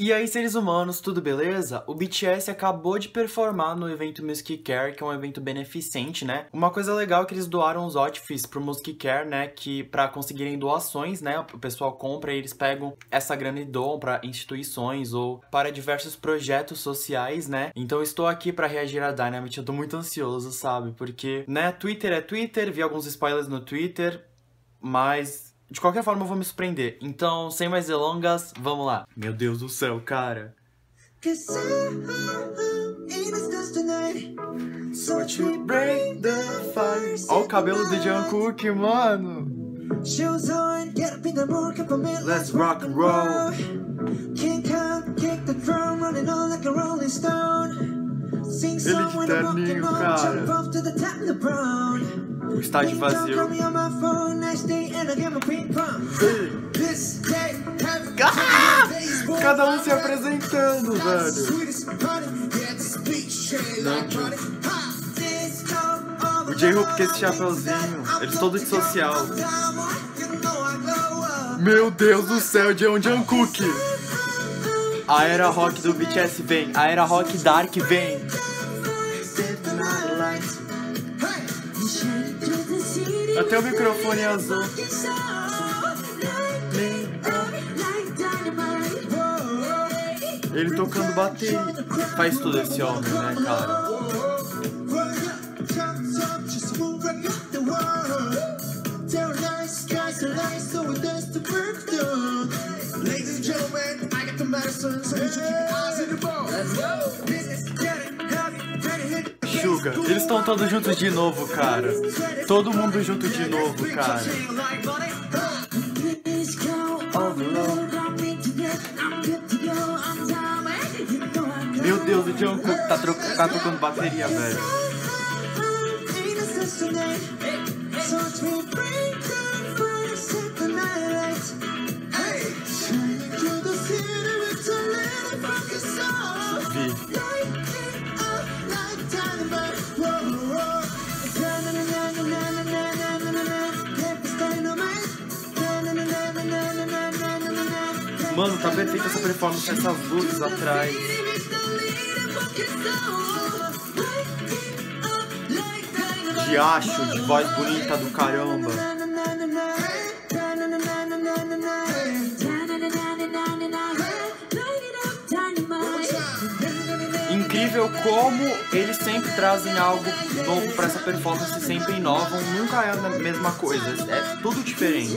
E aí, seres humanos, tudo beleza? O BTS acabou de performar no evento Music Care, que é um evento beneficente, né? Uma coisa legal é que eles doaram os outfits pro Music Care, né? Que para conseguirem doações, né? O pessoal compra e eles pegam essa grana e doam para instituições ou para diversos projetos sociais, né? Então estou aqui para reagir a Dynamite. Eu tô muito ansioso, sabe? Porque, né? Twitter é Twitter, vi alguns spoilers no Twitter, mas de qualquer forma, eu vou me surpreender. Então, sem mais delongas, vamos lá. Meu Deus do céu, cara. Olha o cabelo do Jungkook, mano. Let's rock and roll. Ele de terninho, cara. O estádio vazio. Ah! Cada um se apresentando, velho. O J-Hope com esse chapeuzinho. Eles todos de social. Meu Deus do céu, John Jungkook. A era rock do BTS vem. A era rock dark vem. Até o microfone azul. Ele tocando bateria. Faz tudo esse homem, né, cara? Eles estão todos juntos de novo, cara. Todo mundo junto de novo, cara. Meu Deus, o Jungkook tá, tá tocando bateria, velho. Mano, tá perfeita essa performance essas luzes atrás. Diacho, de voz bonita do caramba. Incrível como eles sempre trazem algo novo para essa performance, sempre inovam, nunca é a mesma coisa, é tudo diferente.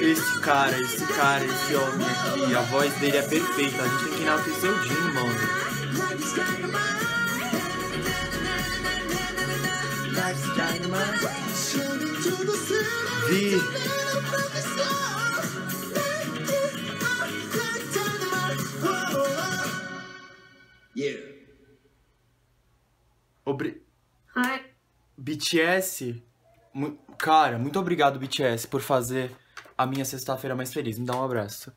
Esse cara, esse cara, esse homem aqui, a voz dele é perfeita. A gente tem que enaltecer o Jim, mano. Vi. Yeah. Obri... Hi. BTS, cara, muito obrigado BTS por fazer a minha sexta-feira mais feliz. Me dá um abraço.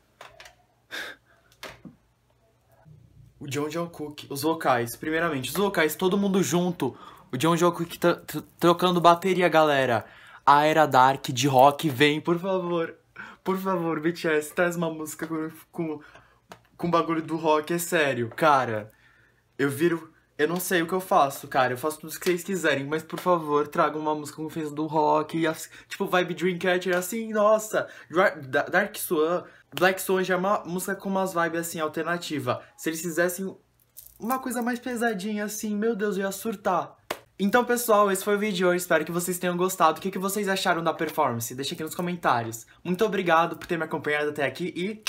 O John Jungkook, os vocais, primeiramente, os vocais, todo mundo junto. O John Jungkook tro- tro- trocando bateria, galera. A era dark de rock vem, por favor. Por favor, BTS, traz uma música com, com, com bagulho do rock, é sério. Cara, eu viro. Eu não sei o que eu faço, cara. Eu faço tudo o que vocês quiserem, mas por favor, tragam uma música como fez do rock. Tipo, Vibe Dreamcatcher, assim, nossa. Dark Swan, Black Swan já é uma música com umas vibes assim, alternativa. Se eles fizessem uma coisa mais pesadinha, assim, meu Deus, eu ia surtar. Então, pessoal, esse foi o vídeo de hoje. Espero que vocês tenham gostado. O que, que vocês acharam da performance? Deixa aqui nos comentários. Muito obrigado por ter me acompanhado até aqui e